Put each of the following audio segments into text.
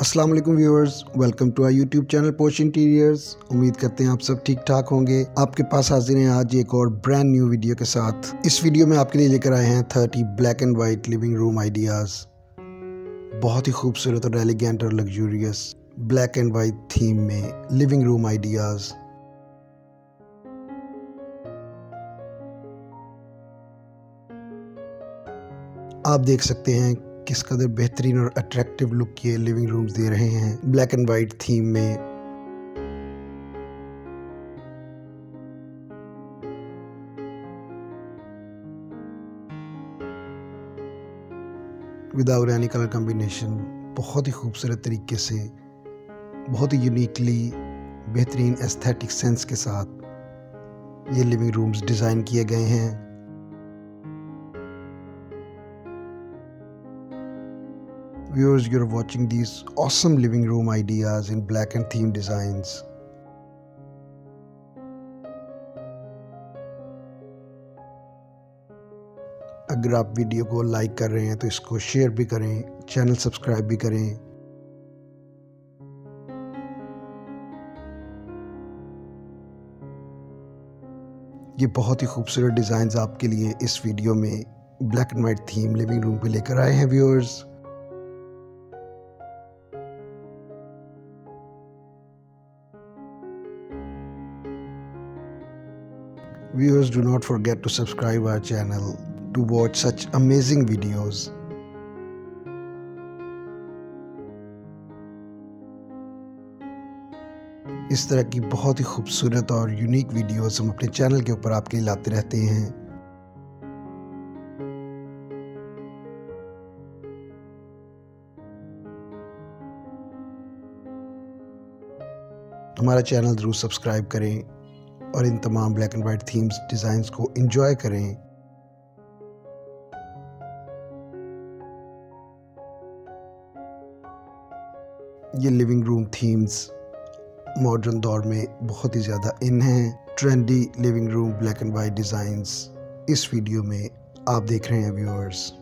वालेकुम viewers, welcome to our YouTube channel Posh Interiors. उम्मीद करते हैं आप सब ठीक ठाक होंगे। आपके पास हाजिर हैं आज एक और ब्रांड न्यू वीडियो के साथ। इस वीडियो में आपके लिए लेकर आए हैं thirty black and white living room ideas बहुत ही खूबसूरत और एलिगेंट और luxurious black and white theme में लिविंग रूम आइडियाज़ आप देख सकते हैं किस कदर बेहतरीन और अट्रैक्टिव लुक के लिविंग रूम्स दे रहे हैं। ब्लैक एंड वाइट थीम में। विदाउट एनी कलर कम्बिनेशन बहुत ही खूबसूरत तरीके से, बहुत ही यूनिकली बेहतरीन एस्थेटिक सेंस के साथ ये लिविंग रूम्स डिज़ाइन किए गए हैं। Viewers, you're watching these awesome living room ideas in black and theme designs. अगर आप वीडियो को लाइक कर रहे हैं तो इसको शेयर भी करें चैनल सब्सक्राइब भी करें ये बहुत ही खूबसूरत डिज़ाइंस आपके लिए इस वीडियो में black and white theme living room पे लेकर आए हैं viewers Viewers, do not forget to subscribe our channel to watch such amazing videos. इस तरह की बहुत ही खूबसूरत और यूनिक वीडियोस हम अपने चैनल के ऊपर आपके लिए लाते रहते हैं हमारा चैनल ज़रूर सब्सक्राइब करें और इन तमाम black and white themes designs को इंजॉय करें। ये लिविंग रूम थीम्स मॉडर्न दौर में बहुत ही ज़्यादा इन हैं। Trendy living room black and white designs इस वीडियो में आप देख रहे हैं व्यूअर्स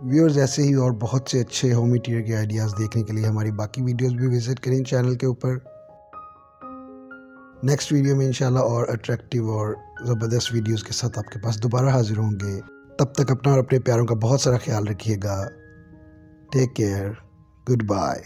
व्यूअर्स ऐसे ही और बहुत से अच्छे होम इंटीरियर के आइडियाज़ देखने के लिए हमारी बाकी वीडियोस भी विज़िट करें चैनल के ऊपर। नेक्स्ट वीडियो में इंशाल्लाह और अट्रैक्टिव और ज़बरदस्त वीडियोस के साथ आपके पास दोबारा हाजिर होंगे। तब तक अपना और अपने प्यारों का बहुत सारा ख्याल रखिएगा। Take care good bye